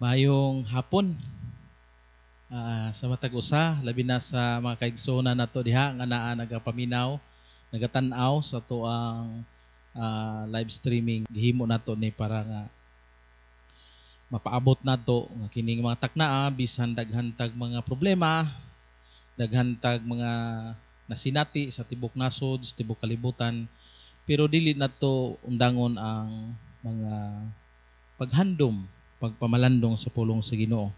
Mayong hapon. Ah, sa matag usa labi na sa mga kaigsoona nato diha nga naa nagapaminaw nagatanaw sa tuang ah, live streaming gihimo nato ni para nga mapaabot nato. Nga kining mga taknaa bisan daghantag mga problema daghantag mga nasinati sa tibok nasod sa tibok kalibutan. Pero dili nato undangon ang mga paghandom pagpamalandong sa pulong sa Ginoo.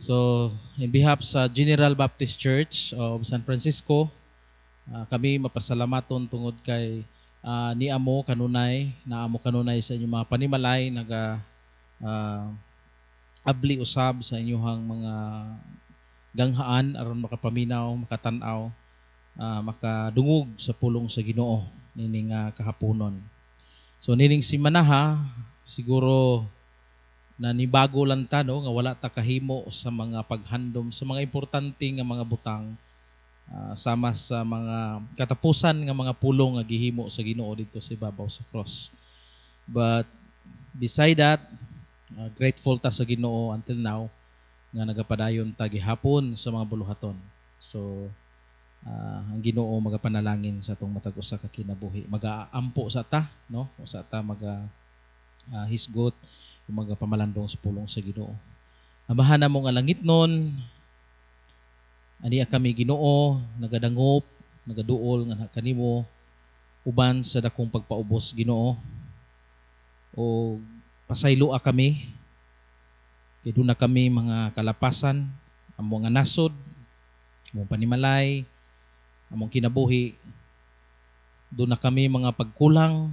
So, in behalf sa General Baptist Church of San Francisco, ah, kami mapasalamaton tungod kay ah, ni amo kanunay, na amo kanunay sa inyong mga panimalay naga ah, abli usab sa inyong mga ganghaan aron makapaminaw, makatanaw, ah, makadungog sa pulong sa Ginoo nining ah, kahaponon. So nining si Manaha siguro na nibago lang ta no nga wala ta kahimo sa mga paghandom sa mga importante nga mga butang ah, sama sa mga katapusan nga mga pulong nga gihimo sa Ginoo dito sa ibabaw sa cross. But beside that, ah, grateful ta sa Ginoo until now nga nagapadayon ta gihapon sa mga buluhaton. So ah, ang Ginoo magapanalangin sa atong matag usa ka kinabuhi. Magaampo sa ta, no? Usa ta maga ah, hisgot o magapamalandong sa pulong sa Ginoo. Amahan mo nga langit nun, aniya kami Ginoo, nagadangop, nagaduol nga kanimo uban sa dakong pagpaubos Ginoo. O pasayloa kami kay na kami mga kalapasan, among nasod, among panimalay, among kinabuhi. Doon na kami mga pagkulang,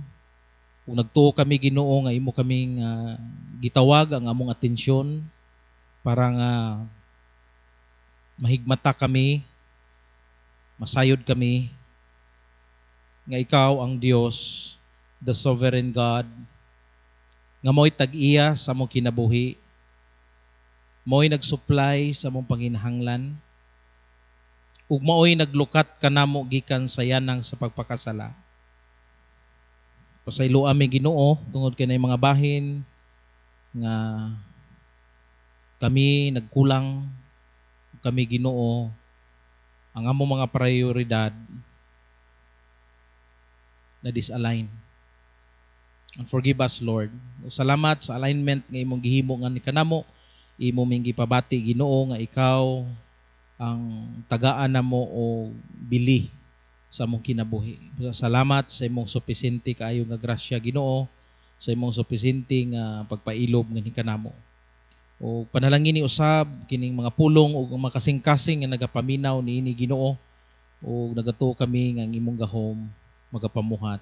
kung nagtuo kami Ginoo nga imo kaming ah, gitawag ang among atensyon para nga mahigmata kami, masayod kami nga ikaw ang Dios, the sovereign God, nga mo'y tag-iya sa among kinabuhi, mo'y nag-supply sa among panginahanglan, ug mao'y naglukat kanamo gikan sa yanang sa pagpakasala. Pasaylo ami Ginoo tungod kay nay mga bahin nga kami nagkulang kami Ginoo ang among mga prioridad na disalign. And forgive us, Lord. Salamat sa alignment nga imong gihimo nga ni kanamo. Imo ming gipabati Ginoo nga ikaw ang tagaan namo o bili sa among kinabuhi. Salamat sa imong supisente kaayo nga grasya Ginoo sa imong supisente nga pagpailob nga kanamo. O panalangin ni usab kining mga pulong o mga kasing-kasing nga nagapaminaw niini Ginoo o nagato kami nga ang imong gahom magapamuhat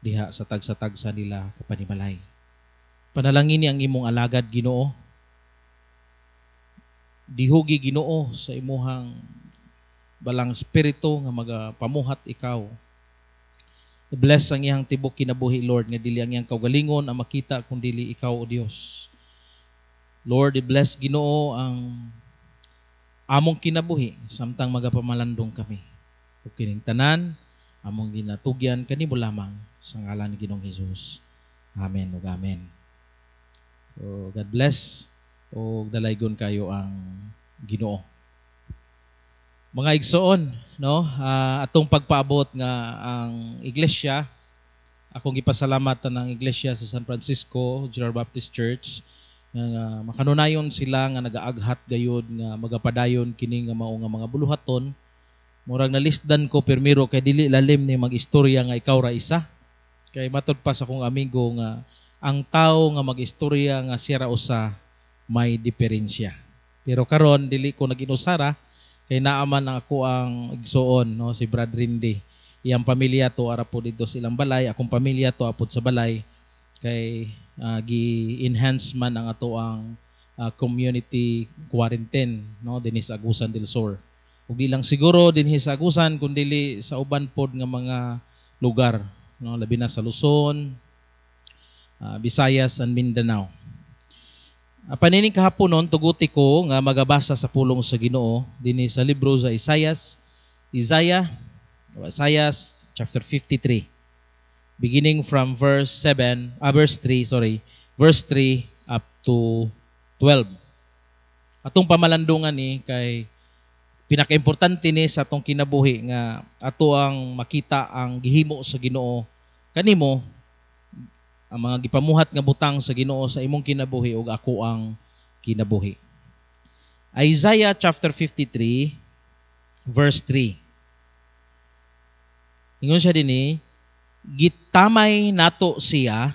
diha sa tagsa-tagsa nila kapanimalay. Panalangin ni ang imong alagad Ginoo. Dihugi Ginoo sa imuhang balang spirito nga magapamuhat ikaw. Bless ang iyang tibok kinabuhi Lord nga dili ang iyang kaugalingon ang makita kung dili ikaw o Dios. Lord, i-bless Ginoo ang among kinabuhi samtang magapamalandong kami. Ug kining tanan among ginatugyan kanimo lamang sa ngalan ni Ginoong Hesus. Amen ug amen. So God bless ug dalaygon kayo ang Ginoo. Mga igsoon, no? Ah, atong pagpaabot nga ang iglesia. Akong gipasalamatan ng iglesia sa San Francisco General Baptist Church. Nga makanunayon sila nga nagaaghat gayud nga magapadayon kini nga mao nga mga buluhaton. Murag nalisdan ko pirmiro kay dili lalim ni magistorya nga ikaw ra isa. Kay matod pa sa akong amigo nga ang tao nga magistorya nga siya ra usa may diferensya. Pero karon dili ko naginusara kay naaman ang ako ang igsuon no si Brad Rindy iyang pamilya to ara po dito sa ilang balay. Akong pamilya to apod sa balay. Kay ah, gi-enhance man ang ato ang ah, community quarantine no dinhi sa Agusan del Sur. Ug lang siguro dinhi sa Agusan kundi sa uban pod nga mga lugar no labi na sa Luzon ah, Visayas and Mindanao Panining kahaponon tuguti ko nga magabasa sa pulong sa Ginoo dinhi sa libro sa Isaias Isaiah Isaiah chapter 53 beginning from verse 7 ah, verse 3 sorry verse 3 up to 12. Atong pamalandungan ni kay pinakaimportante ni sa atong kinabuhi nga ato ang makita ang gihimo sa Ginoo kanimo ang mga gipamuhat nga butang sa Ginoo sa imong kinabuhi ug ako ang kinabuhi. Isaiah chapter 53 verse 3. Ingon siya dinhi, gitamay nato siya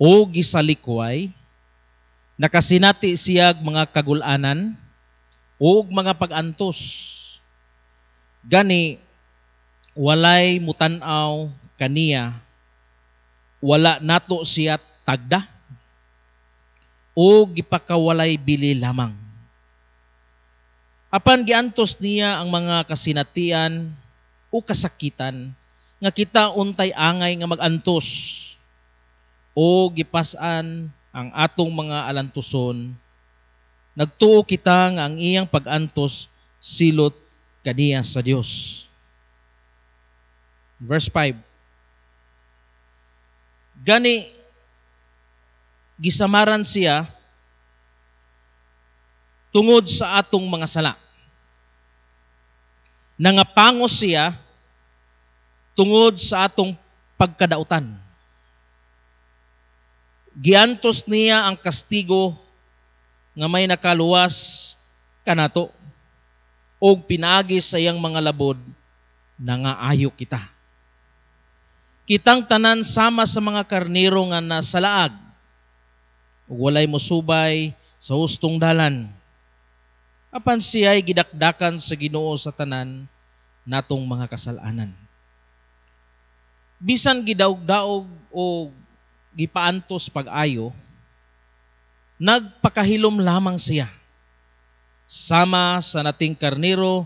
o gisalikway nakasinati siya mga kagulanan ug mga pagantos gani walay mutanaw kaniya wala nato siya tagda o gipakawalay bili lamang apan giantos niya ang mga kasinatian o kasakitan nga kita untay angay nga magantos o gipasan ang atong mga alantuson nagtuo kita nga ang iyang pagantos silot kaniya sa Dios. Verse 5. Gani gisamaran siya tungod sa atong mga sala. Nangapangos siya tungod sa atong pagkadautan. Giantos niya ang kastigo nga may nakaluwas kanato og pinagi sa iyang mga labod na nga ayo kita. Kitang tanan sama sa mga karnero nga nasalaag ug walay mosubay sa hustong dalan. Apan siya'y gidakdakan sa Ginoo sa tanan natong mga kasalanan. Bisan gidaog-daog o gipaantos pag-ayo, nagpakahilom lamang siya. Sama sa nating karnero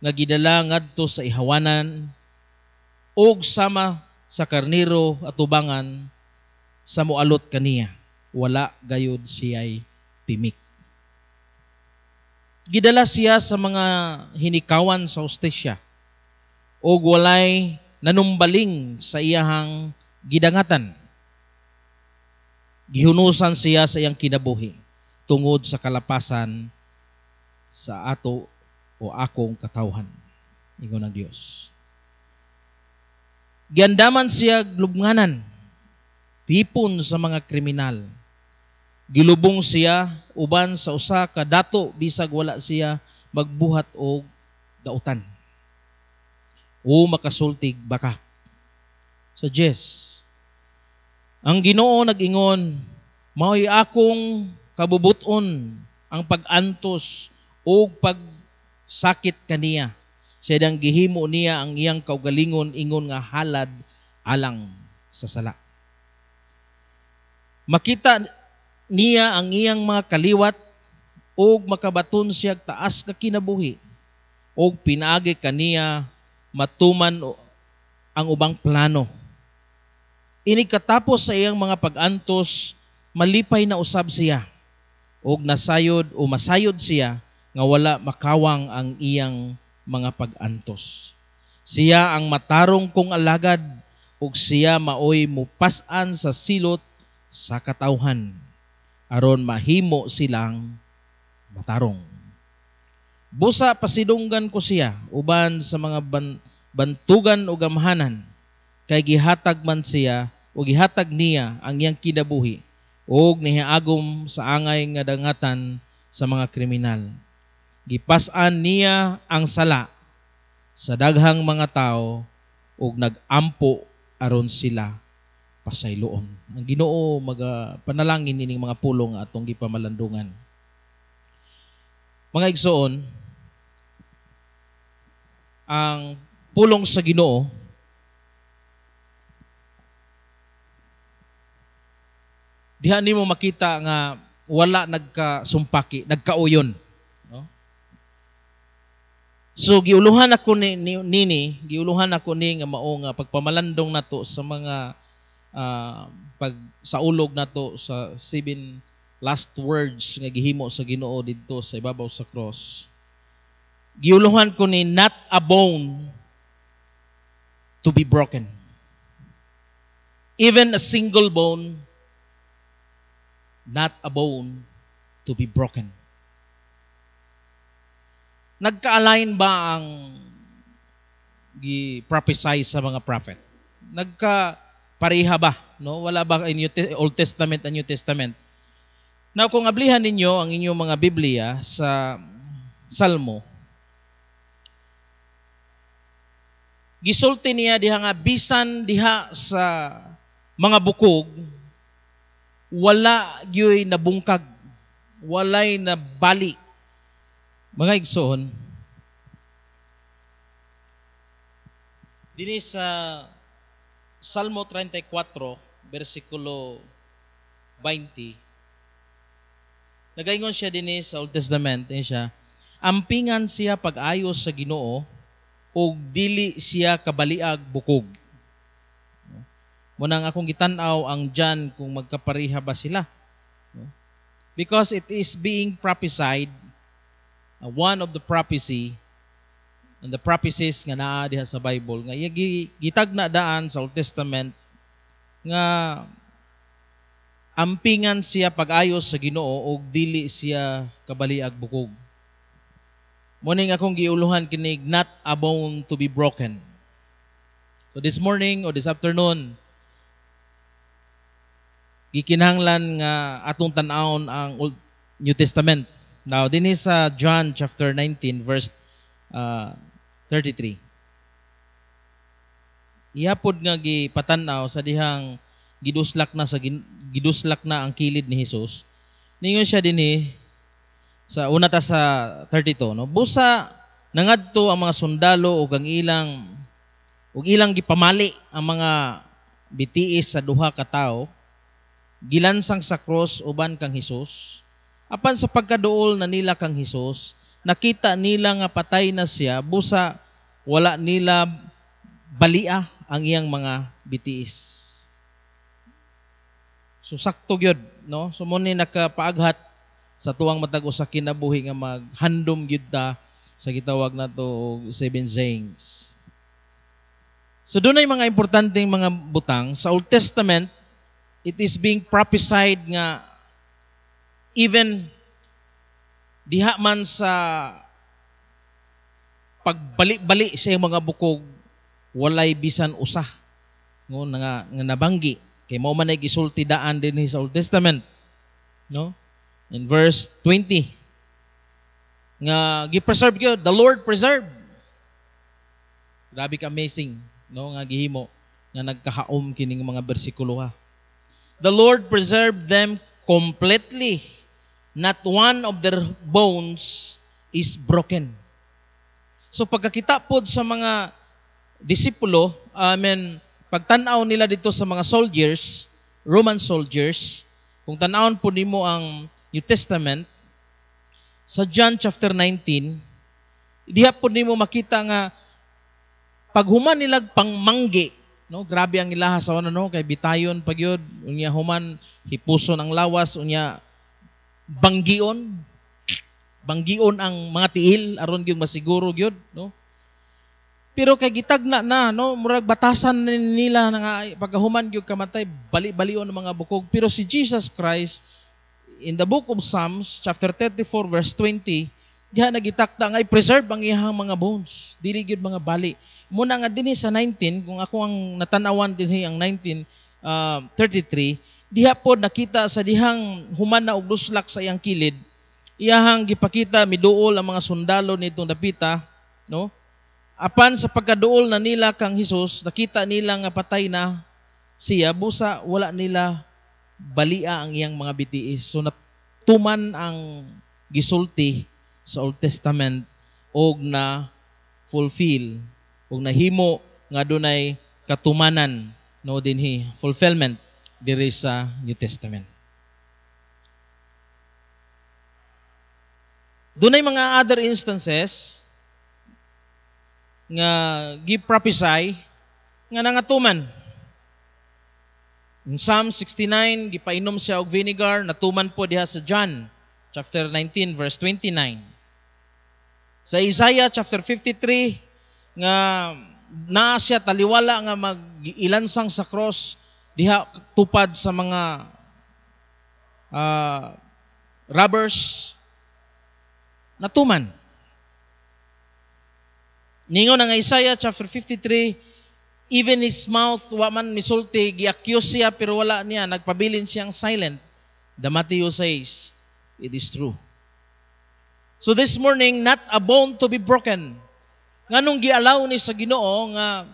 nga gidala ngadto sa ihawanan ug sama sa karnero at ubangan sa mualot kaniya wala gayud siya'y timik. Gidala siya sa mga hinikawan sa hostesya ug walay nanumbaling sa iyahang gidangatan gihunusan siya sa iyang kinabuhi tungod sa kalapasan sa ato o akong katawhan. Ingon ng Dios. Giandaman siya lubnganan, tipon sa mga kriminal. Gilubong siya uban sa usa ka dato bisag wala siya magbuhat og dautan. O makasultig bakak. Sa so, Jess, ang Ginoo nag-ingon, mao'y akong kabubuton ang pag-antos o pagsakit kaniya. Siya dang gihimo niya ang iyang kaugalingon ingon nga halad alang sa sala. Makita niya ang iyang mga kaliwat o makabaton siya taas ka kinabuhi o pinagi kaniya matuman ang ubang plano Ini katapos sa iyang mga pagantos, malipay na usab siya. Og nasayod o masayod siya nga wala makawang ang iyang mga pagantos. Siya ang matarong kong alagad ug siya maoy mupasan sa silot sa katawhan aron mahimo silang matarong. Busa pasidunggan ko siya uban sa mga ban- bantugan o gamhanan kay gihatag man siya o gihatag niya ang iyang kinabuhi ug nihiagom sa angay nga dangatan sa mga kriminal. Gipasan niya ang sala sa daghang mga tao ug nagampo aron sila pasayloon. Ang Ginoo maga panalangin ining mga pulong atong gipamalandungan. Mga igsoon, ang pulong sa Ginoo diha nimo makita nga wala nagkasumpaki, nagkauyon. So giuluhan ako ni, ni nini, giuluhan ako ni nga mao nga pagpamalandong nato sa mga uh, pag sa ulog nato sa seven last words nga gihimo sa Ginoo didto sa ibabaw sa cross. Giuluhan ko ni not a bone to be broken. Even a single bone not a bone to be broken. Nagka-align ba ang gi-prophesy sa mga prophet? Nagka pareha ba? No? Wala ba in Old Testament and New Testament? Now, kung ablihan ninyo ang inyong mga Biblia sa Salmo, gisulti niya diha nga bisan diha sa mga bukog wala gyoy nabungkag walay na bali mga igsoon dinhi sa Salmo 34 versikulo 20 Nagaingon siya dinhi sa Old Testament din siya ampingan siya pag-ayos sa Ginoo ug dili siya kabaliag bukog. Munang akong gitan-aw ang John kung magkapareha ba sila. Because it is being prophesied, uh, one of the prophecy, and the prophecies nga naa diha sa Bible, nga gitag na daan sa Old Testament, nga ampingan siya pag-ayos sa Ginoo ug dili siya kabaliag bukog. Morning akong giuluhan kinig not a to be broken. So this morning or this afternoon, gikinahanglan nga atong tan-awon ang Old New Testament. Now, din sa John chapter 19 verse uh, 33. Ihapod nga gipatan-aw sa dihang giduslak na sa giduslak na ang kilid ni Hesus. Ningon siya dinhi sa una ta sa 32 no busa nangadto ang mga sundalo ug ang ilang ug ilang gipamali ang mga bitiis sa duha ka tawo gilansang sa cross uban kang Hesus apan sa pagkaduol na nila kang Hesus nakita nila nga patay na siya busa wala nila balia ang iyang mga bitiis so sakto gyud no so mo ni nakapaaghat sa tuwang matag usa kinabuhi nga maghandom gyud ta sa gitawag nato seven sayings. So doon ay mga importanteng mga butang sa Old Testament it is being prophesied nga even diha man sa pagbali-bali sa mga bukog walay bisan usa. No nga, nga nabanggi. Kay mao man gisulti daan din sa Old Testament. No? In verse 20 nga gi-preserve gyud. The Lord preserve. Grabe ka amazing no nga gihimo nga nagkahaom kining mga bersikulo ha. The Lord preserve them completely not one of their bones is broken so pagkakita pod sa mga disipulo I mean pagtan-aw nila dito sa mga soldiers Roman soldiers kung tan-awon po nimo ang New Testament, sa John chapter 19, diha po nimo makita nga paghuman nila pangmanggi, no? Grabe ang ilaha sa ano no kay bitayon pagyud unya human hipuson ang lawas unya banggion banggion ang mga tiil aron gyud masiguro gyud no pero kay gitagna na no murag batasan nila nga pagkahuman gyud kamatay bali-balion ang mga bukog pero si Jesus Christ in the book of Psalms, chapter 34, verse 20, diha nagitakda nga i-preserve ang iyang mga bones. Dili gyud mga bali. Muna nga dinhi sa 19, kung ako ang natanawan dinhi ang 19 uh, 33, diha pod nakita sa dihang human na og luslak sa iyang kilid, iyahang gipakita miduol ang mga sundalo nitong dapita, no? Apan sa pagkaduol na nila kang Hesus, nakita nila nga patay na siya, busa wala nila balia ang iyang mga bitiis. So natuman ang gisulti sa Old Testament og na fulfill og nahimo nga dunay katumanan no dinhi fulfillment diri sa New Testament. Dunay mga other instances nga gi-prophesy nga nangatuman In Psalm 69, gipainom siya og vinegar, natuman po diha sa John chapter 19 verse 29. Sa Isaiah chapter 53 nga naa siya taliwala nga magilansang sa cross diha tupad sa mga uh, robbers natuman. Ningon ang Isaiah chapter 53, even his mouth wa man misulti, gi-accuse siya pero wala niya, nagpabilin siyang silent. The Matthew says, it is true. So this morning, not a bone to be broken. Nganong gialaw ni sa Ginoo nga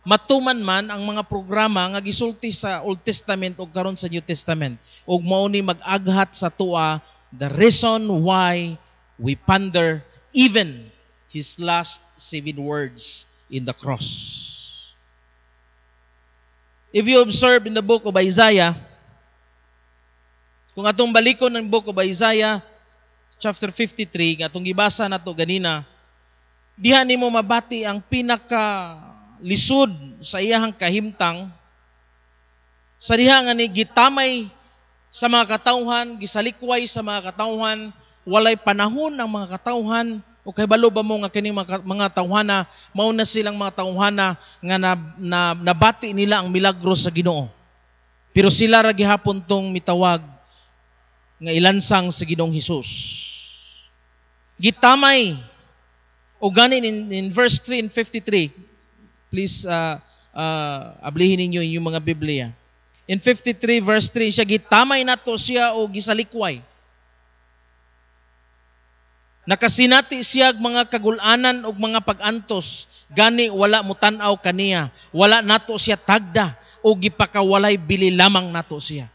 matuman man ang mga programa nga gisulti sa Old Testament o karon sa New Testament ug mao ni mag-aghat sa tuwa the reason why we ponder even his last seven words in the cross. If you observe in the book of Isaiah, kung atong balikon ng book of Isaiah, chapter 53, nga atong gibasa na to ganina, diha nimo mabati ang pinaka lisod sa iyahang kahimtang sa diha nga ni gitamay sa mga katawhan, gisalikway sa mga katawhan, walay panahon ng mga katawhan o kay balo ba mo nga kining mga, mga tawhana mao na silang mga tawhana nga na, na, nabati nila ang milagro sa Ginoo. Pero sila ra gihapon tong mitawag nga ilansang sa Ginoong Hesus. Gitamay o ganin in, in verse 3 and 53. Please uh, uh, ablihin ninyo yung mga Biblia. In 53 verse 3 siya gitamay nato siya o gisalikway. Nakasinati siya mga kagulanan ug mga pagantos. Gani wala mo tan-aw kaniya. Wala nato siya tagda o gipakawalay. Bili lamang nato siya.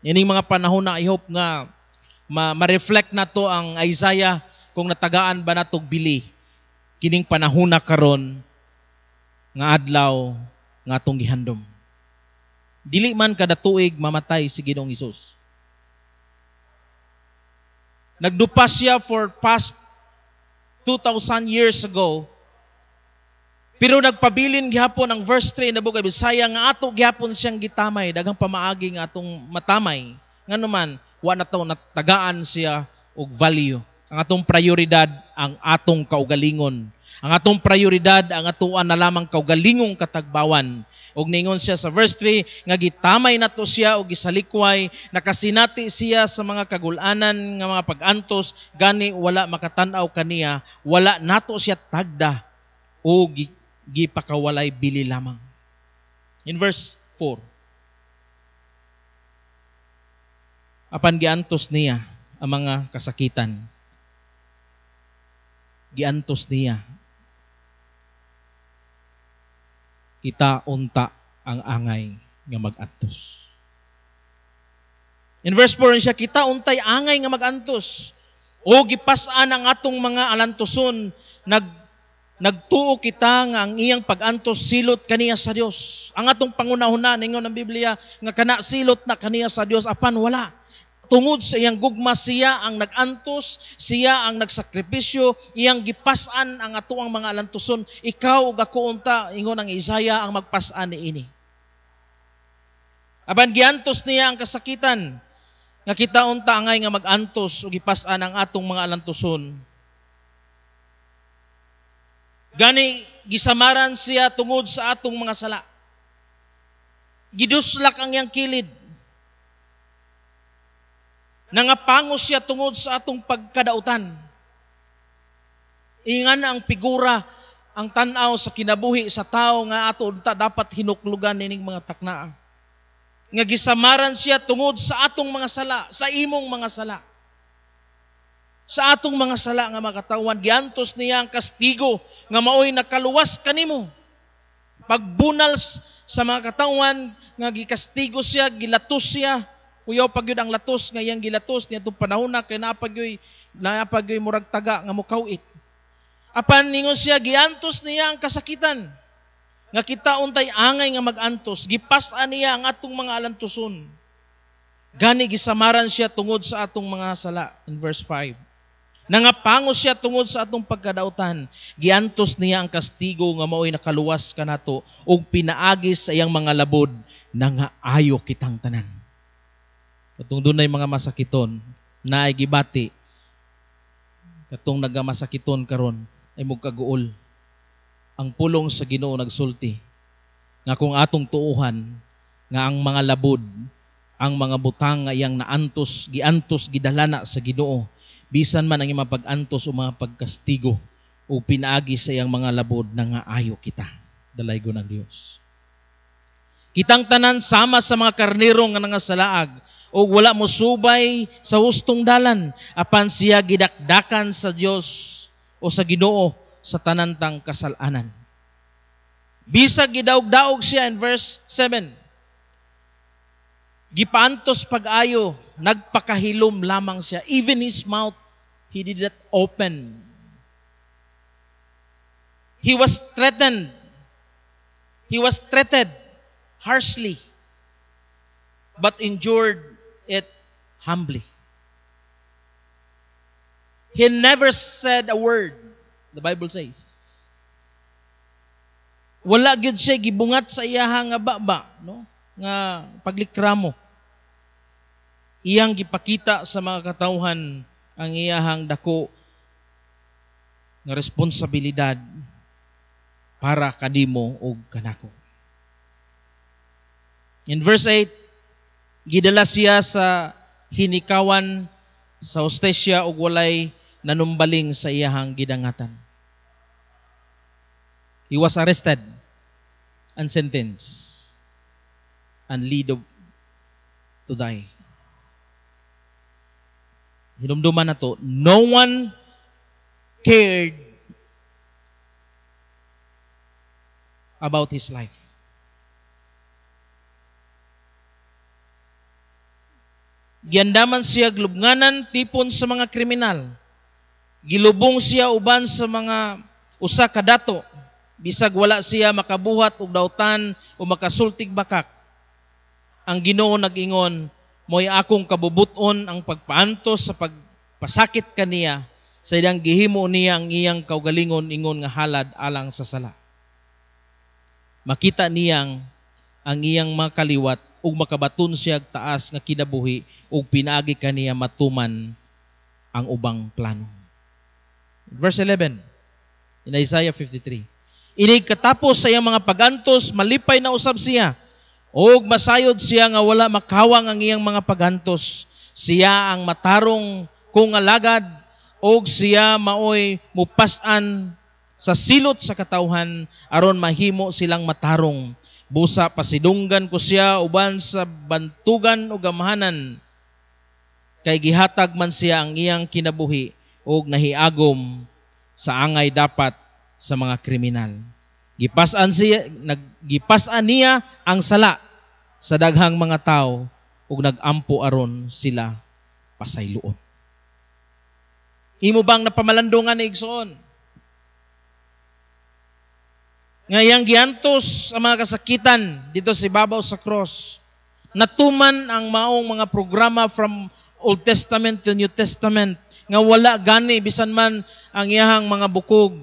Ining mga panahon na I hope nga ma- ma-reflect nato ang Isaiah kung natagaan ba nato bili. Kining panahon na karon nga adlaw nga atong gihandom dili man kada tuig mamatay si Ginoong Hesus Nagdupas siya for past 2,000 years ago. Pero nagpabilin gihapon ang verse 3 na bukay Bisaya nga ato gihapon siyang gitamay daghang pamaagi nga atong matamay. Ngano man wa na to natagaan siya og value. Ang atong prioridad ang atong kaugalingon. Ang atong prioridad ang atuan na lamang kaugalingong katagbawan. Og ningon siya sa verse 3 nga gitamay nato siya og gisalikway nakasinati siya sa mga kagulanan nga mga pagantos gani wala makatan-aw kaniya wala nato siya tagda o gipakawalay bili lamang. In verse 4 Apan giantos niya ang mga kasakitan. Giantos niya kita unta ang angay nga magantos. In verse 4 siya, kita untay angay nga magantos. O gipasan ang atong mga alantoson, nag nagtuo kita nga ang iyang pagantos silot kaniya sa Dios. Ang atong pangunahuna ningon ng Biblia nga kana silot na kaniya sa Dios apan wala tungod sa iyang gugma siya ang nagantos, siya ang nagsakripisyo, iyang gipasan ang atuang mga alantuson, ikaw ug ako unta ingon ang Isaya ang magpasan niini. Aban giantos niya ang kasakitan nga kita unta angay nga magantos ug gipasan ang atong mga alantuson. Gani gisamaran siya tungod sa atong mga sala. Giduslak ang iyang kilid Nangapangos siya tungod sa atong pagkadautan. Ingan ang figura ang tanaw sa kinabuhi sa tao nga ato unta dapat hinuklugan nining mga taknaa. Nga gisamaran siya tungod sa atong mga sala, sa imong mga sala. Sa atong mga sala nga makatawan, giantos niya ang kastigo nga maoy nakaluwas kanimo. Pagbunal sa mga katawan nga gikastigo siya, gilatos siya, Kuyaw pagyud ang latos nga iyang gilatos niya itong panahon na kay napagyoy napagyoy murag taga nga mukawit. Apan ningon siya giantos niya ang kasakitan nga kita untay angay nga magantos gipas-an niya ang atong mga alantuson. Gani gisamaran siya tungod sa atong mga sala in verse 5. Nangapangos siya tungod sa atong pagkadautan. Giantos niya ang kastigo nga mao'y nakaluwas kanato ug pinaagis sa iyang mga labod nga ayo kitang tanan. Katong dunay mga masakiton na ay gibati katong nagamasakiton karon ay mugkaguol. Ang pulong sa Ginoo nagsulti nga kung atong tuuhan nga ang mga labod ang mga butang nga iyang naantos, giantos, gidalana sa Ginoo. Bisan man ang iyang pag-antos o mga pagkastigo o pinaagi sa iyang mga labod na nga ayo kita. Dalaygo ng Dios. Kitang tanan sama sa mga karnero nga nangasalaag o wala mo subay sa hustong dalan apan siya gidakdakan sa Dios o sa Ginoo sa tanantang kasalanan. Bisag gidaog-daog siya in verse 7. Gipantos pag-ayo, nagpakahilom lamang siya. Even his mouth, he did not open. He was threatened. He was threatened harshly, but endured it humbly. He never said a word, the Bible says. Wala gyud siya gibungat sa iyahang nga baba, no? Nga paglikramo. Iyang gipakita sa mga katawhan ang iyahang dako nga responsibilidad para kadimo og kanako. In verse 8, gidala siya sa hinikawan sa hostesya ug walay nanumbaling sa iyahang gidangatan. He was arrested and sentenced and lead to die. Hinumduman na to, no one cared about his life. Giandaman siya glubnganan tipon sa mga kriminal. Gilubong siya uban sa mga usa ka dato bisag wala siya makabuhat og dautan o makasultig bakak. Ang Ginoo nag-ingon, mo'y akong kabubuton ang pagpaantos sa pagpasakit kaniya sa iyang gihimo niya ang iyang kaugalingon ingon nga halad alang sa sala. Makita niyang ang iyang mga kaliwat ug makabaton siya taas nga kinabuhi ug pinaagi kaniya matuman ang ubang plano. Verse 11 in Isaiah 53. Inig katapos sa iyang mga pagantos, malipay na usab siya. Og masayod siya nga wala makawang ang iyang mga pagantos. Siya ang matarong kung alagad og siya maoy mupasan sa silot sa katawhan aron mahimo silang matarong Busa pasidunggan ko siya uban sa bantugan o gamahanan kay gihatag man siya ang iyang kinabuhi og nahiagom sa angay dapat sa mga kriminal. Gipasan siya naggipasan niya ang sala sa daghang mga tao ug nagampo aron sila pasayloon. Imo bang napamalandungan ni Igsoon? Ngayang giantos ang mga kasakitan dito sa ibabaw sa cross. Natuman ang maong mga programa from Old Testament to New Testament nga wala gani bisan man ang iyahang mga bukog.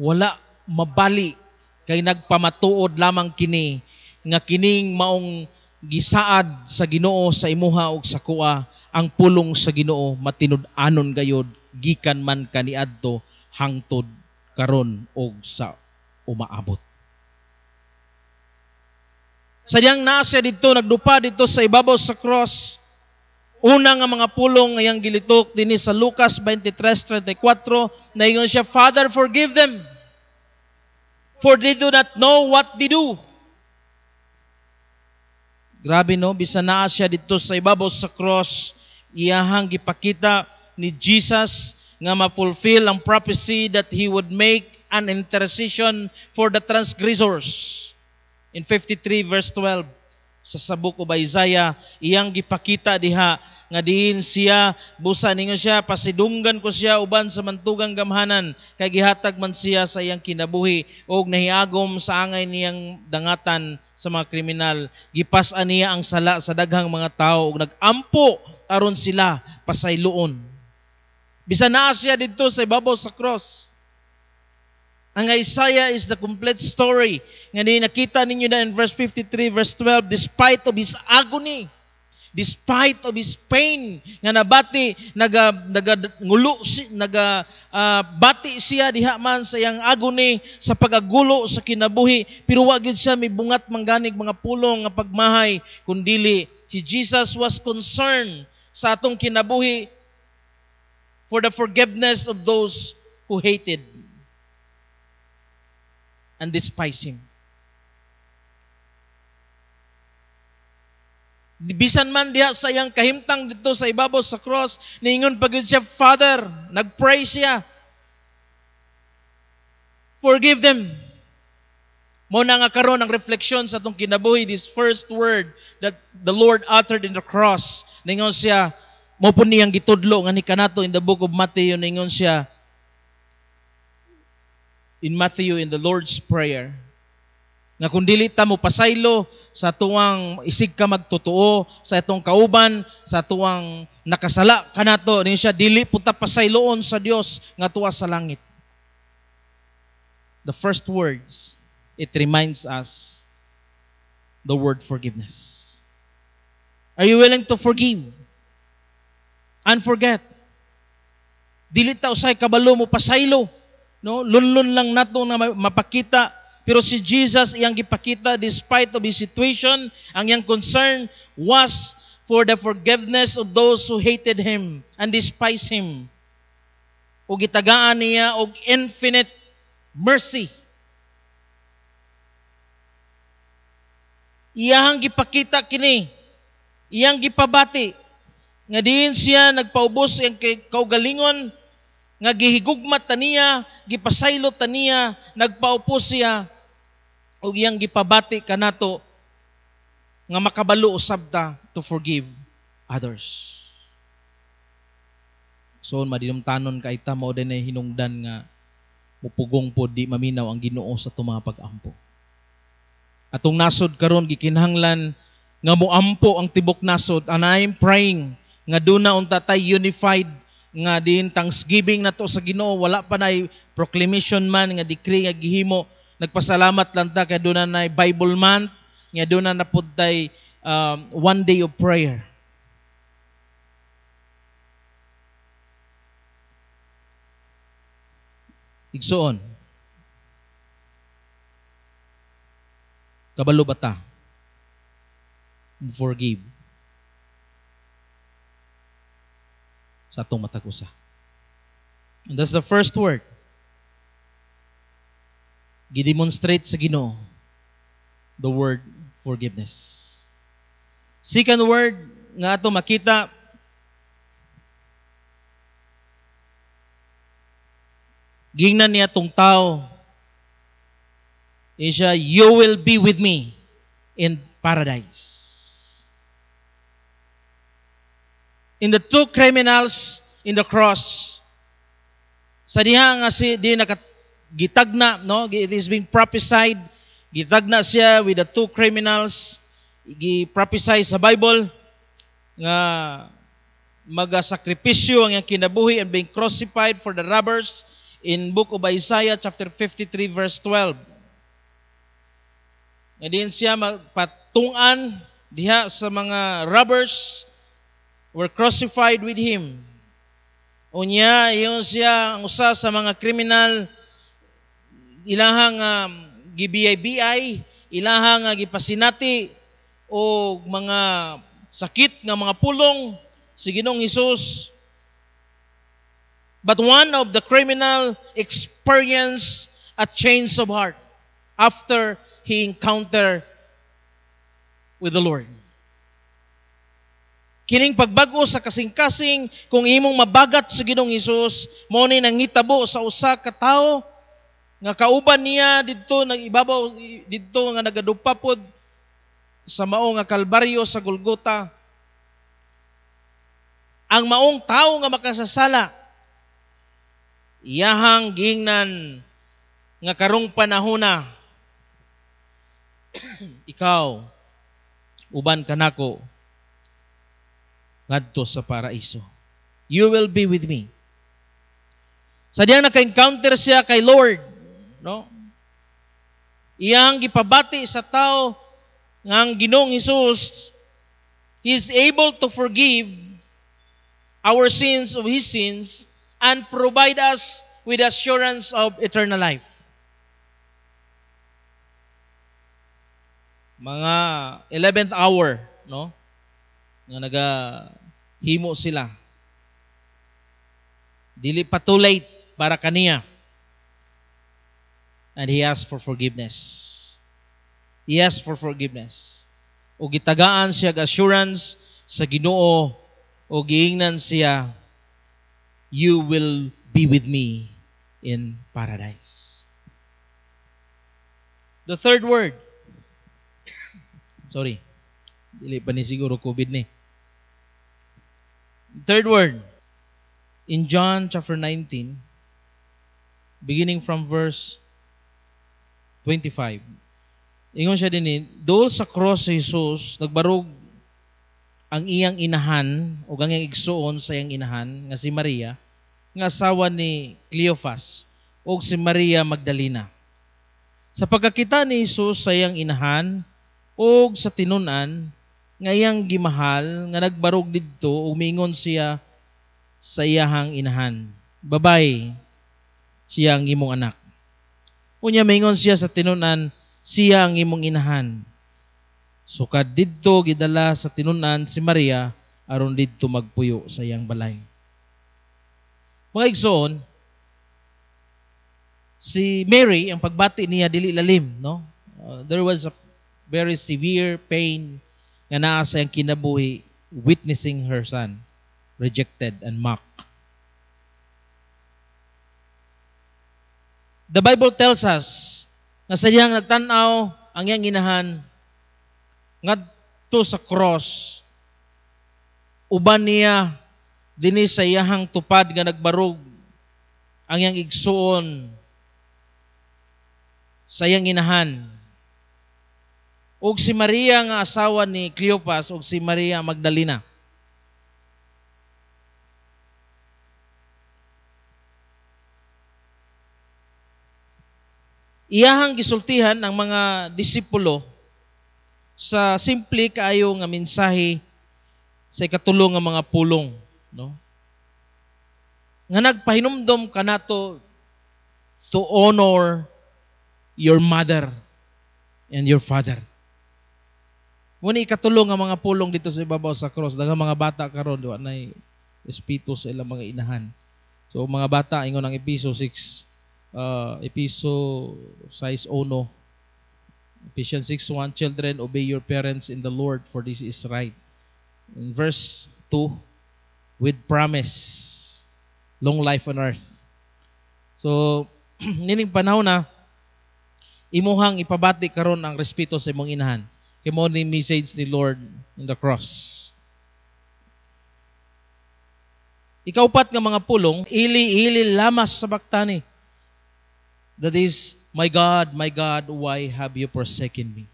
Wala mabali kay nagpamatuod lamang kini nga kining maong gisaad sa Ginoo sa imuha ug sa kuha ang pulong sa Ginoo matinud-anon gayod gikan man kaniadto hangtod karon og sa umaabot. Sadyang nasa dito, nagdupa dito sa ibabaw sa cross. Una nga mga pulong ngayang gilitok din sa Lucas 23.34 na ingon siya, Father, forgive them, for they do not know what they do. Grabe no, bisa naa siya dito sa ibabaw sa cross, iyahang gipakita ni Jesus nga ma-fulfill ang prophecy that he would make an intercession for the transgressors. In 53 verse 12 sa sabuk o Isaiah, iyang gipakita diha nga diin siya busa ningon siya pasidunggan ko siya uban sa mantugang gamhanan kay gihatag man siya sa iyang kinabuhi og nahiagom sa angay niyang dangatan sa mga kriminal gipas-an niya ang sala sa daghang mga tao ug nagampo aron sila pasayloon Bisan naa siya dito sa ibabaw sa cross. Ang Isaiah is the complete story. Nga ni nakita ninyo na in verse 53, verse 12, despite of his agony, despite of his pain nga nabati naga naga ngulo si naga uh, bati siya diha man sa iyang agony sa pagagulo sa kinabuhi. Pero wa gyud siya mibungat mangganig mga pulong nga pagmahay kundili si Jesus was concerned sa atong kinabuhi for the forgiveness of those who hated and despise him bisan man diha sa iyang kahimtang dito sa ibabaw sa cross, niingon pagid siya, Father, nagpray siya. Forgive them. Mo na nga karon ang refleksyon sa atong kinabuhi this first word that the Lord uttered in the cross. Ningon siya, mo po niyang gitudlo nga ni kanato in the book of Matthew ningon siya in Matthew in the Lord's prayer nga kung dili ta mo pasaylo sa tuwang isig ka magtotoo sa itong kauban sa tuwang nakasala kanato ni siya dili puta pasayloon sa Dios nga tuwa sa langit. The first words it reminds us the word forgiveness. Are you willing to forgive? And forget dili ta usay kabalo mo pasaylo no? Lunlun lang nato na mapakita pero si Jesus, iyang gipakita, despite of his situation, ang iyang concern was for the forgiveness of those who hated him and despised him. O gitagaan niya og infinite mercy. Iyang gipakita kini, iyang gipabati, nga diin siya nagpaubos ang kaugalingon, nga gihigugmat taniya, gipasaylo taniya, nagpaupo siya ug iyang gipabati kanato nga makabalo usab ta to forgive others. So madinumtanon kay ta mao din hinungdan nga mupugong pod di maminaw ang Ginoo sa tumang pag-ampo. Atong nasod karon gikinahanglan nga moampo ang tibok nasod and I'm praying nga duna unta tay unified nga din thanksgiving nato sa Ginoo wala pa nay proclamation man nga decree nga gihimo Nagpasalamat lang ta kay doon na Bible month, nga doon na napod tay um, one day of prayer. Igsoon. Kabalo ba ta? Forgive. Sa atong matagusa. And that's the first word gidemonstrate sa Ginoo the word forgiveness. Second word nga ato makita gingnan niya tong tao siya, you will be with me in paradise. In the two criminals in the cross, sa diha nga si di nakat gitagna no? It is being prophesied. Gitagna siya with the two criminals. Gi-prophesy sa Bible nga magasakripisyo ang iyang kinabuhi and being crucified for the robbers in book of Isaiah chapter 53 verse 12 nga din siya patungan diha sa mga robbers were crucified with him. Unya iyon siya ang usa sa mga criminal ilahang um, gibiyay-biyay, ilahang uh, gipasinati o mga sakit nga mga pulong si Ginoong Hesus. But one of the criminal experienced a change of heart after he encounter with the Lord. Kining pagbago sa kasing-kasing kung imong mabagat sa Ginoong Hesus, mo ni nangitabo sa usa ka tawo nga kauban niya didto nagibabaw didto nga nagadupapod sa mao nga kalbaryo sa Golgota. Ang maong tao nga makasasala iyahang gingnan nga karong panahona ikaw uban kanako ngadto sa paraiso. You will be with me. Sa diyan naka-encounter siya kay Lord no? Iyang gipabati sa tao nga ang Ginoong Hesus He is able to forgive our sins of His sins and provide us with assurance of eternal life. Mga 11th hour, no? Nga naga himo sila. Dili pa too late para kaniya. And he asked for forgiveness. He asked for forgiveness. O gitagaan siya assurance sa Ginoo o giingnan siya you will be with me in paradise. The third word, Sorry. Dili pa ni siguro COVID ni. third word, In John chapter 19, beginning from verse 25. Ingon siya din dool sa cross si Jesus, nagbarog ang iyang inahan o ang iyang igsuon sa iyang inahan nga si Maria nga asawa ni Cleophas o si Maria Magdalena. Sa pagkakita ni Jesus sa iyang inahan o sa tinunan nga iyang gimahal nga nagbarog didto ug mingon siya sa iyahang inahan. Babay, siya ang imong anak. Unya mingon siya sa tinunan, siya ang imong inahan. Sukad didto gidala sa tinunan si Maria aron didto magpuyo sa iyang balay. Mga igsoon, si Mary ang pagbati niya dili lalim, no? Uh, there was a very severe pain nga naa sa iyang kinabuhi witnessing her son rejected and mocked. The Bible tells us na sa iyang nagtanaw ang iyang inahan ngadto sa cross uban niya dinhi sa iyahang tupad nga nagbarog ang iyang igsuon sa iyang inahan ug si Maria nga asawa ni Cleopas ug si Maria Magdalena iyahang gisultihan ang mga disipulo sa simple kaayo nga mensahe sa ikatulong nga mga pulong no nga nagpahinumdom kanato to honor your mother and your father Muna ikatulong nga mga pulong dito sa ibabaw sa cross. Daghang mga bata karon diwa na espiritu sa ilang mga inahan. So mga bata ingon ang episo 6 uh, episo 6:1 Ephesians 6:1 Children obey your parents in the Lord for this is right. In verse 2 with promise long life on earth. So nining panahon na imuhang ipabati karon ang respeto sa imong inahan. Kay ni message ni Lord in the cross. Ikaw pat nga mga pulong, ili-ili lamas sa baktani. That is, My God, my God, why have you forsaken me?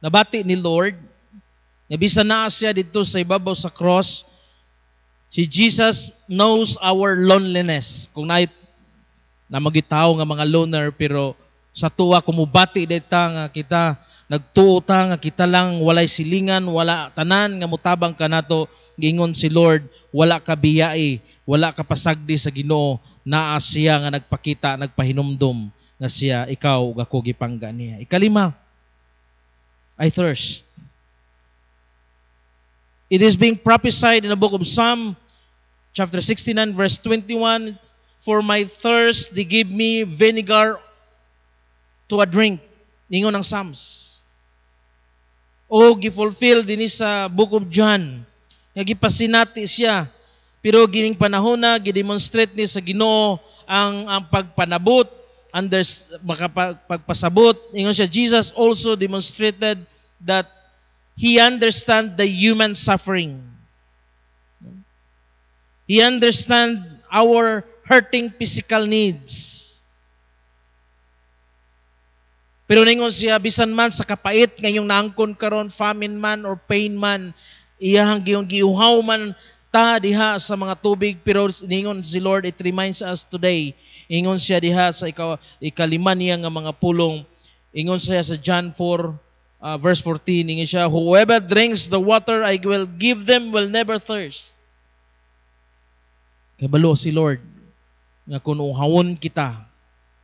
Nabati ni Lord, nabisa na siya dito sa ibabaw sa cross, si Jesus knows our loneliness. Kung na, na magitaw nga mga loner, pero sa tuwa kumubati dita nga kita nagtuo ta nga kita lang walay silingan wala tanan nga mutabang kanato gingon si Lord wala ka biyai wala ka pasagdi sa Ginoo naa siya nga nagpakita nagpahinumdom nga siya ikaw gako gipangga niya ikalima I thirst It is being prophesied in the book of Psalm chapter 69 verse 21 For my thirst they give me vinegar to a drink. Ningon ng Psalms. O gifulfill din sa Book of John. Nga gipasinati siya. Pero gining panahon na gidemonstrate ni sa Ginoo ang ang pagpanabot under makapagpasabot. Ingon siya Jesus also demonstrated that he understand the human suffering. He understand our hurting physical needs. Pero ningon siya, bisan man sa kapait ngayong naangkon karon famine man or pain man, iyahang giyon giuhaw man ta diha sa mga tubig pero ningon si Lord it reminds us today. Ingon siya diha sa ikaw ikalima niya nga mga pulong. Ingon siya sa John 4 uh, verse 14 ingi siya whoever drinks the water I will give them will never thirst. Kabalo si Lord nga kung uhawon kita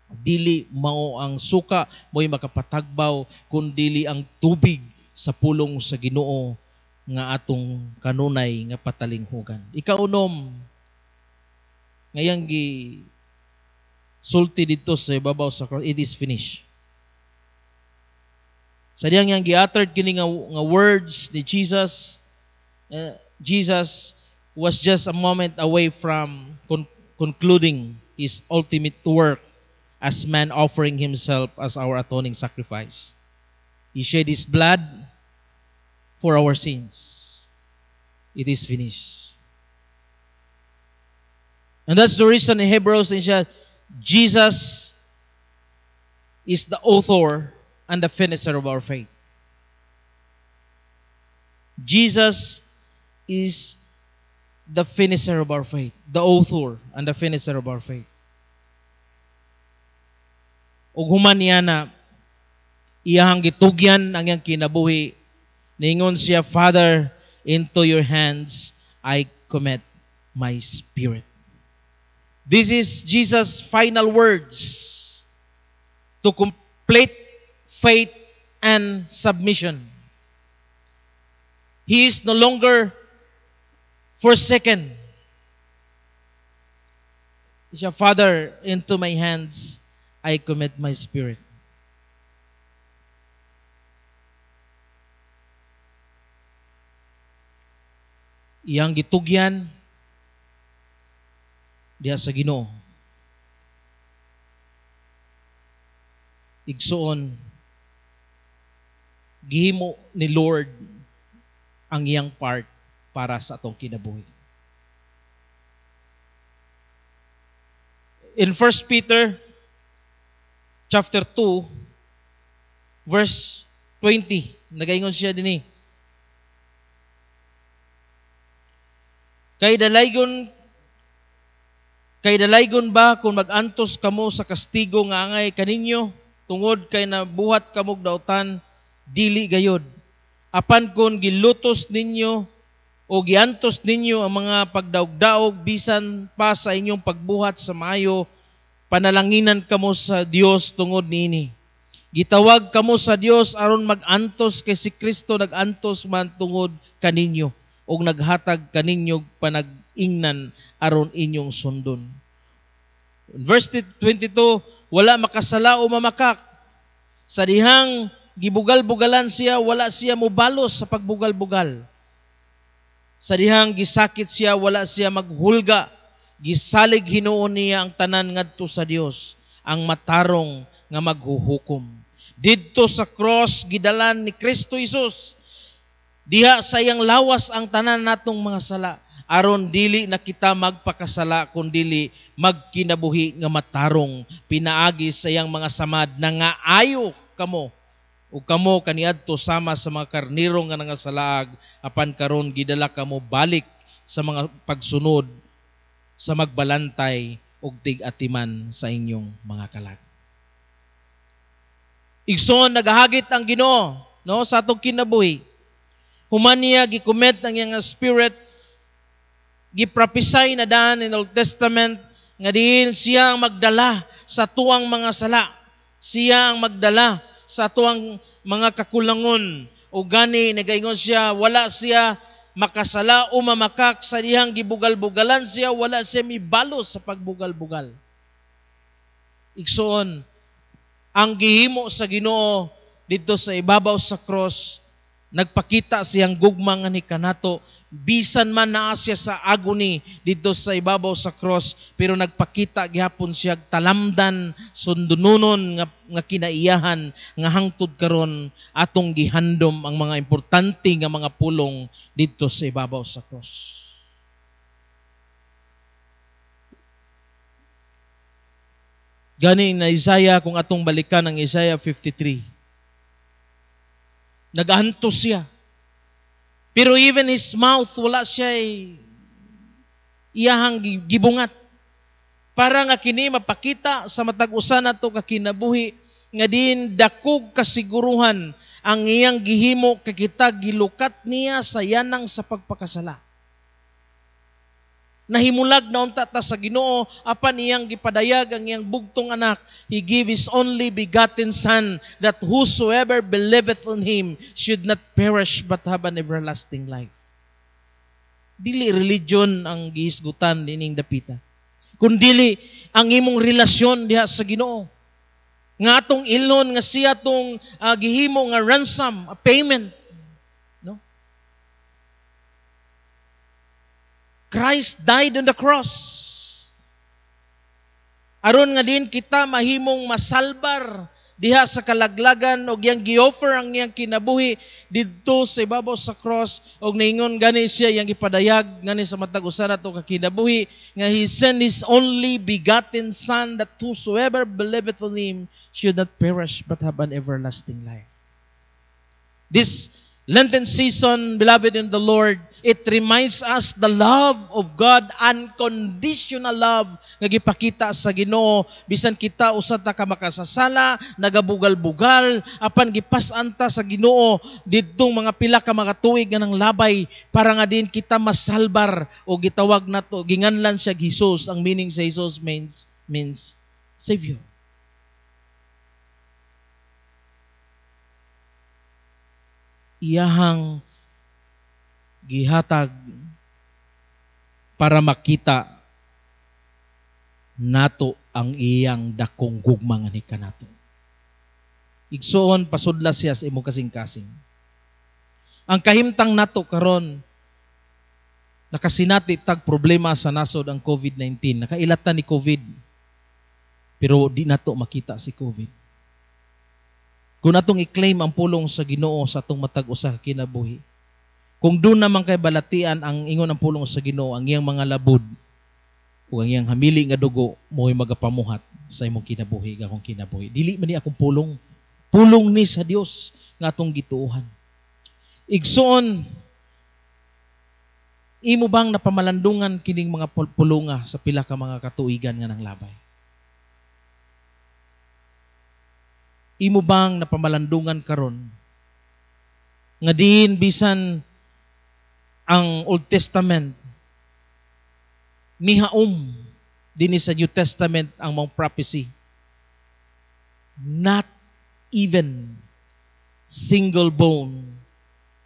dili mao ang suka mo'y makapatagbaw kun dili ang tubig sa pulong sa Ginoo nga atong kanunay nga patalinghugan ikaunom ngayang gi sulti dito sa ibabaw sa cross. It is finished. Sa diyang yang gi-uttered kini nga, nga words ni Jesus uh, Jesus was just a moment away from con- concluding his ultimate work as man offering himself as our atoning sacrifice. He shed his blood for our sins. It is finished. And that's the reason in Hebrews in siya, Jesus is the author and the finisher of our faith. Jesus is the finisher of our faith, the author and the finisher of our faith. ug human niya na iyahang gitugyan ang iyang kinabuhi ningon siya father into your hands I commit my spirit. This is Jesus final words to complete faith and submission. He is no longer forsaken. Siya father into my hands I commit my spirit. Iyang gitugyan diha sa Ginoo. Igsuon gihimo ni Lord ang iyang part para sa atong kinabuhi. In 1 Peter chapter 2, verse 20. Nagaingon siya din Kay dalaygon kay dalaygon ba kung magantos kamo sa kastigo nga angay kaninyo tungod kay nabuhat kamog dautan dili gayod. Apan kon gilutos ninyo o giantos ninyo ang mga pagdaog-daog bisan pa sa inyong pagbuhat sa mayo panalanginan kamo sa Dios tungod niini. Gitawag kamo sa Dios aron magantos kay si Kristo nagantos man tungod kaninyo ug naghatag kaninyo panag-ingnan aron inyong sundon. Verse 22, wala makasala o mamakak. Sa dihang gibugal-bugalan siya, wala siya mubalos sa pagbugal-bugal. Sa dihang gisakit siya, wala siya maghulga gisalig hinuon niya ang tanan ngadto sa Dios ang matarong nga maghuhukom didto sa cross gidalan ni Kristo Jesus diha sa iyang lawas ang tanan natong mga sala aron dili na kita magpakasala kun dili magkinabuhi nga matarong pinaagi sa iyang mga samad na nga ayo kamo ug kamo kaniadto sama sa mga karniro nga nangasalaag apan karon gidala kamo balik sa mga pagsunod sa magbalantay og tig-atiman sa inyong mga kalag. Igsoon nagahagit ang Ginoo no sa atong kinabuhi. Human gikumet ang iyang spirit giprophesy na daan in Old Testament nga diin siya ang magdala sa tuang mga sala. Siya ang magdala sa tuang mga kakulangon. O gani nagaingon siya wala siya makasala o mamakak sa dihang gibugal-bugalan siya, wala siya mibalos sa pagbugal-bugal. Igsoon, ang gihimo sa Ginoo dito sa ibabaw sa cross, nagpakita siyang gugma nga ni kanato. Bisan man naa siya sa agony dito sa ibabaw sa cross pero nagpakita gihapon siya talamdan sundununon nga, nga kinaiyahan nga hangtod karon atong gihandom ang mga importante nga mga pulong dito sa ibabaw sa cross. Gani na Isaiah kung atong balikan ang Isaiah 53 Nagantos siya. Pero even his mouth, wala siya iyahang gibungat. Para nga kini mapakita sa matag usa nato ka kinabuhi nga din dakog kasiguruhan ang iyang gihimo kay kita gilukat niya sa yanang sa pagpakasala. Nahimulag na unta ta sa Ginoo apan iyang gipadayag ang iyang bugtong anak he gave his only begotten son that whosoever believeth on him should not perish but have an everlasting life. Dili religion ang gihisgutan dining dapita. Kundili ang imong relasyon diha sa Ginoo nga atong ilon nga siya tong uh, gihimo nga ransom, a payment. No? Christ died on the cross. Aron nga din kita mahimong masalbar diha sa kalaglagan og yang gi-offer ang iyang kinabuhi didto sa ibabaw sa cross og naingon gani siya yang gipadayag ngani sa matag usa nato ka kinabuhi nga he sent his only begotten son that whosoever believeth on him should not perish but have an everlasting life this Lenten season, beloved in the Lord, it reminds us the love of God, unconditional love nga gipakita sa Ginoo bisan kita usa ta ka makasasala, nagabugal-bugal, apan gipas-an sa Ginoo didtong mga pila ka mga tuig nga nang labay para nga din kita masalbar o gitawag nato ginganlan siya Jesus. Ang meaning sa Jesus means means savior. Iyahang gihatag para makita nato ang iyang dakong gugma nga ni kanato. Igsoon pasudla siya sa imong kasing-kasing. Ang kahimtang nato karon nakasinati tag problema sa nasod ang COVID-19. Nakailatan ni COVID. Pero di nato makita si COVID. Kung atong i-claim ang pulong sa Ginoo sa atong matag usa kinabuhi. Kung doon naman kay balatian ang ingon ang pulong sa Ginoo ang iyang mga labod o ang iyang hamili nga dugo mo'y magapamuhat sa imong kinabuhi akong kinabuhi. Dili man ni akong pulong. Pulong ni sa Dios nga atong gituohan. Igsoon imo bang napamalandungan kining mga pulunga sa pila ka mga katuigan nga nang imo bang napamalandungan karon? Nga diin bisan ang Old Testament. Mihaom dinhi sa New Testament ang mga prophecy. Not even single bone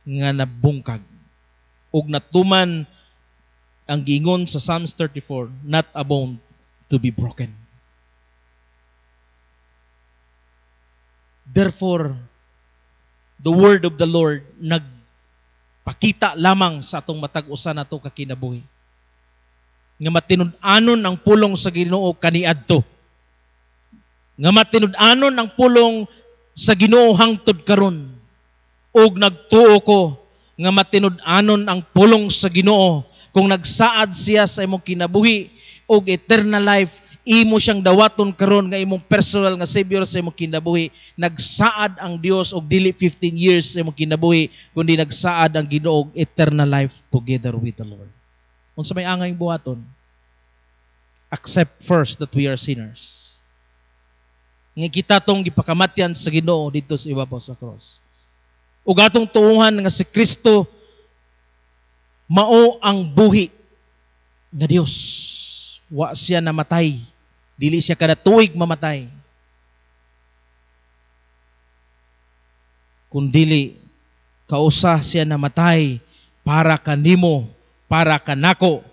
nga nabungkag. Ug natuman ang gingon sa Psalms 34 not a bone to be broken Therefore, the word of the Lord nagpakita lamang sa atong matag usa nato ka kinabuhi. Nga matinud-anon ang pulong sa Ginoo kaniadto. Nga matinud-anon ang pulong sa Ginoo hangtod karon. Og nagtuo ko nga matinud-anon ang pulong sa Ginoo kung nagsaad siya sa imong kinabuhi og eternal life imo siyang dawaton karon nga imong personal nga savior sa imong kinabuhi. Nagsaad ang Dios og dili 15 years sa imong kinabuhi kundi nagsaad ang Ginoo eternal life together with the Lord. Unsa may angay buhaton? Accept first that we are sinners. Nga kita tong gipakamatyan sa Ginoo dito sa ibabaw sa cross. Ug atong tuuhan nga si Kristo mao ang buhi nga Dios wa siya namatay Dili siya kada tuig mamatay. Kung dili, kausa siya namatay para kanimo, para kanako,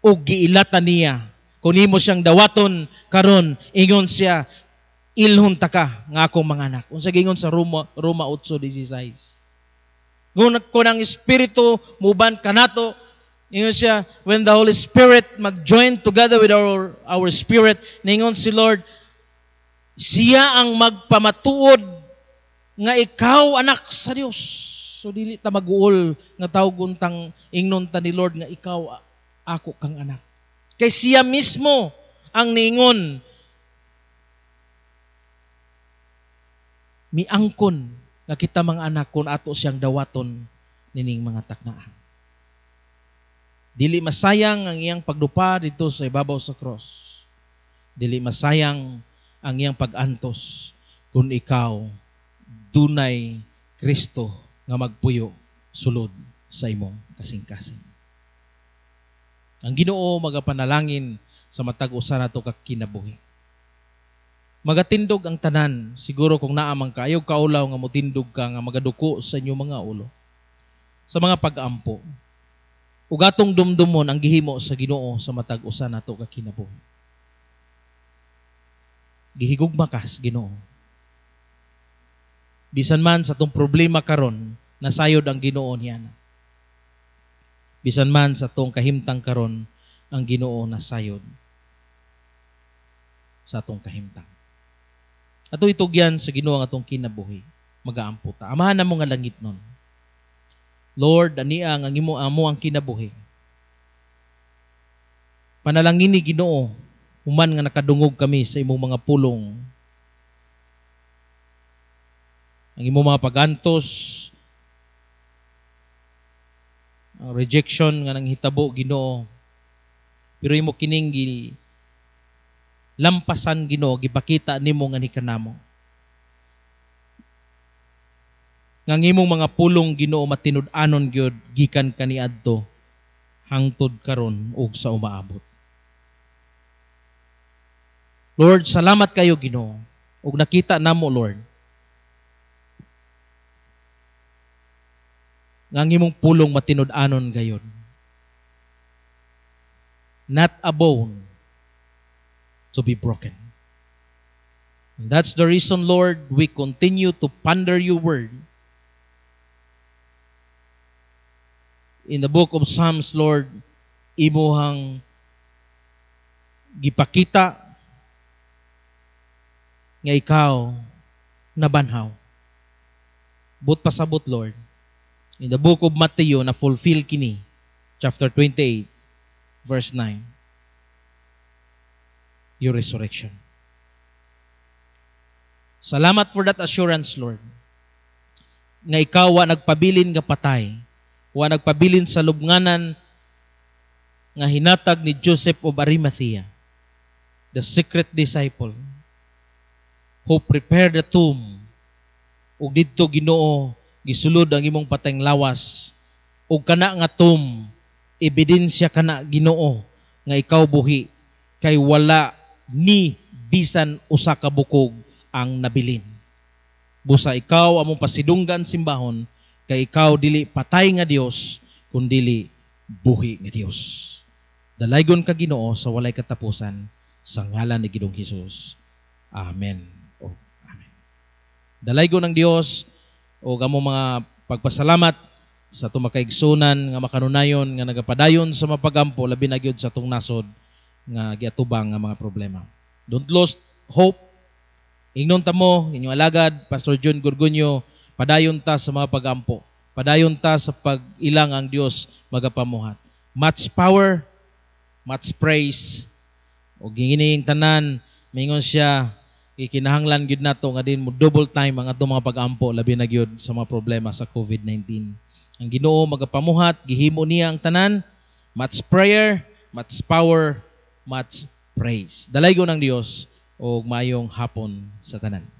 o giilatan niya. Kung nimo siyang dawaton karon ingon siya, ilhon ta ka nga akong mga anak. Unsa gingon sa Roma Roma 8:16. Kung, kung ang espiritu muban kanato Ingon siya, when the Holy Spirit mag-join together with our, our spirit, ningon si Lord, siya ang magpamatuod nga ikaw anak sa Dios. So dili ta maguol nga tawag untang ingnon ta ni Lord nga ikaw ako kang anak. Kay siya mismo ang ningon miangkon nga kita mga anak kung ato siyang dawaton nining mga taknaan. Dili masayang ang iyang pagdupa dito sa ibabaw sa cross. Dili masayang ang iyang pagantos. kung ikaw dunay Kristo nga magpuyo sulod sa imong kasing-kasing. Ang Ginoo magapanalangin sa matag usa nato ka kinabuhi. Magatindog ang tanan, siguro kung naamang ka, ayaw kaulaw nga motindog ka nga magaduko sa inyong mga ulo. Sa mga pag-ampo. Ugatong dumdumon ang gihimo sa Ginoo sa matag usa nato ka kinabuhi. Gihigugma kas Ginoo. Bisan man sa tong problema karon nasayod ang Ginoo niya bisan man sa tong kahimtang karon ang Ginoo nasayod sa atong kahimtang. Ato itugyan sa Ginoo ang atong kinabuhi. Magaampo ta amahan na mo nga langit nun Lord ani ang imo amo ang kinabuhi. Panalangin ni Ginoo human nga nakadungog kami sa imong mga pulong. Ang imo mga pagantos ang rejection nga nang hitabo Ginoo. Pero imo kining lampasan Ginoo gipakita nimo nga ni nga imong mga pulong Ginoo matinud-anon gyud gikan kaniadto hangtod karon ug sa umaabot Lord salamat kayo Ginoo ug nakita namo Lord nga imong pulong matinud-anon gayon. Not a bone to be broken. And that's the reason, Lord, we continue to ponder your word. In the book of Psalms, Lord, imuhang gipakita nga ikaw nabanhaw. But pasabot, Lord, in the book of Matthew na fulfill kini chapter 28 verse 9 your resurrection Salamat for that assurance Lord nga ikaw wa nagpabilin nga patay wa nagpabilin sa lubnganan nga hinatag ni Joseph of Arimathea the secret disciple who prepared the tomb. Ug didto Ginoo gisulod ang imong patayng lawas. Ug kana nga tum ebidensya kana Ginoo nga ikaw buhi kay wala ni bisan usa ka bukog ang nabilin. Busa ikaw among pasidunggan simbahon kay ikaw dili patay nga Dios kun dili buhi nga Dios dalaygon ka Ginoo sa walay katapusan sa ngalan ni Ginoong Hesus amen oh, amen dalaygon ng Dios o gamo mga pagpasalamat sa tumakaigsunan nga makanunayon nga nagapadayon sa mapagampo labi na gyud sa atong nasod nga giatubang nga mga problema. Don't lose hope. Ingnon ta mo inyong alagad Pastor John Gorgonyo padayon ta sa mga pagampo. Padayon ta sa pag-ilang ang Dios magapamuhat. Much power, much praise. O gingining tanan, mingon siya, ikinahanglan gyud nato nga din mo double time ang atong mga pag-ampo labi na gyud sa mga problema sa COVID-19. Ang Ginoo magapamuhat, gihimo niya ang tanan, much prayer, much power, much praise. Dalaygo ng Dios og mayong hapon sa tanan.